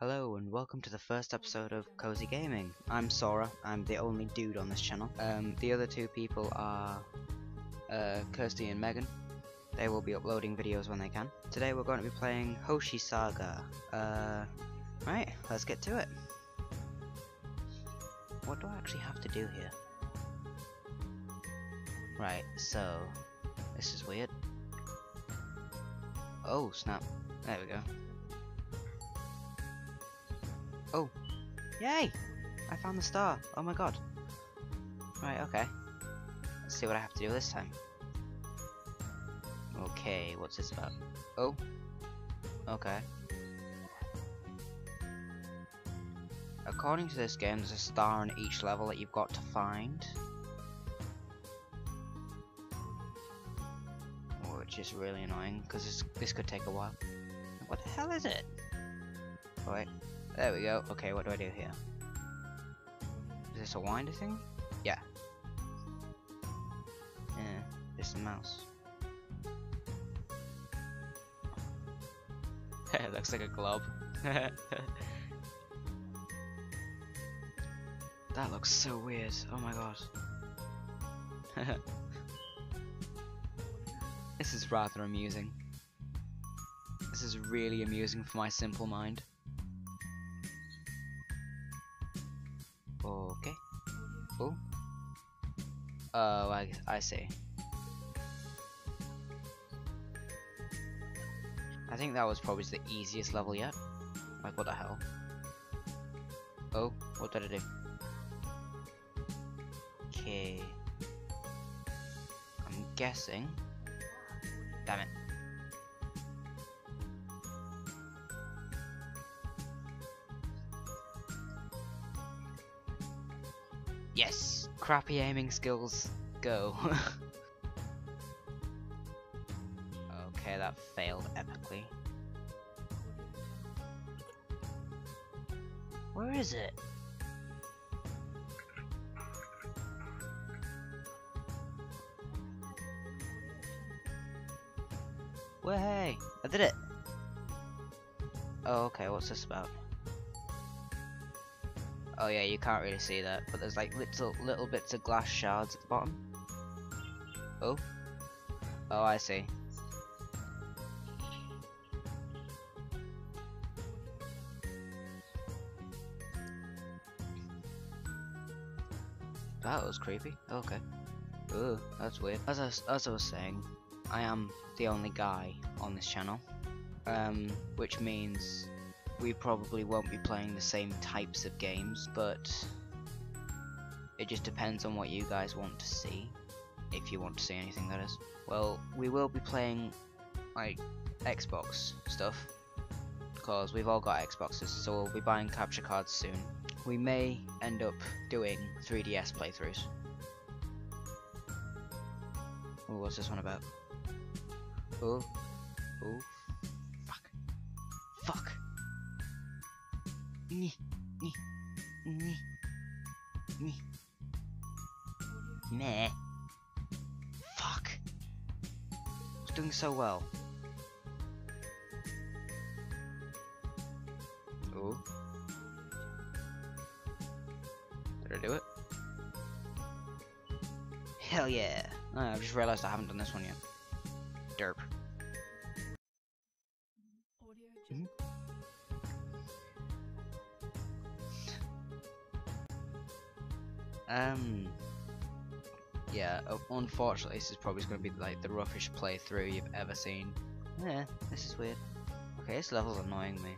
Hello and welcome to the first episode of Cozy Gaming. I'm Sora, I'm the only dude on this channel. Um, the other two people are uh, Kirsty and Megan. They will be uploading videos when they can. Today we're going to be playing Hoshi Saga. Uh, right, let's get to it. What do I actually have to do here? Right, so this is weird. Oh snap, there we go. Oh, yay! I found the star. Oh my god. Right, okay. Let's see what I have to do this time. Okay, what's this about? Oh. Okay. According to this game, there's a star on each level that you've got to find. Which is really annoying, because this, this could take a while. What the hell is it? Oh, wait. There we go. Okay, what do I do here? Is this a winder thing? Yeah. Yeah, this mouse. it looks like a glob. that looks so weird. Oh my god. this is rather amusing. This is really amusing for my simple mind. Okay. Oh. Oh, I, I see. I think that was probably the easiest level yet. Like, what the hell? Oh, what did I do? Okay. I'm guessing. Damn it. Yes! Crappy aiming skills, go. okay, that failed epically. Where is it? Way! I did it! Oh, okay, what's this about? Oh yeah, you can't really see that, but there's like little little bits of glass shards at the bottom. Oh. Oh, I see. That was creepy. Okay. Ooh, that's weird. As I, as I was saying, I am the only guy on this channel, um, which means we probably won't be playing the same types of games, but it just depends on what you guys want to see. If you want to see anything, that is. Well, we will be playing like Xbox stuff because we've all got Xboxes, so we'll be buying capture cards soon. We may end up doing 3DS playthroughs. Ooh, what's this one about? Oh, oh, fuck, fuck. Meh, meh, meh, meh. Meh. Fuck. I was doing so well. Oh. Did I do it? Hell yeah. I've just realised I haven't done this one yet. Derp. Mm -hmm. Um, yeah, unfortunately this is probably going to be like the roughest playthrough you've ever seen. Yeah, this is weird. Okay, this level's annoying me.